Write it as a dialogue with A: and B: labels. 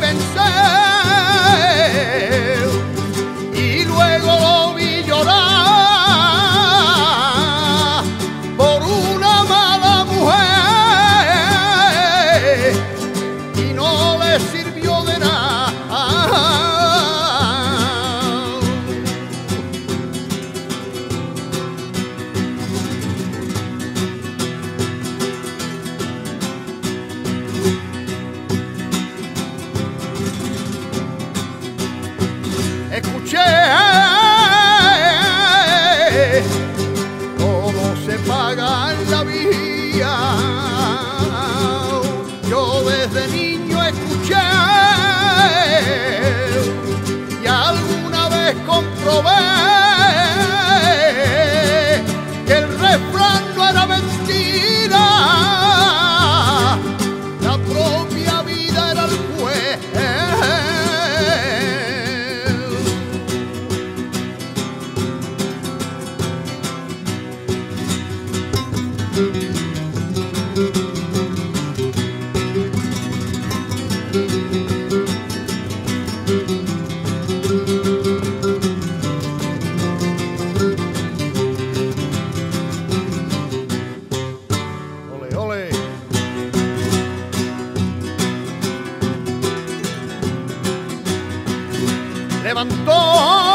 A: venceu gel levantó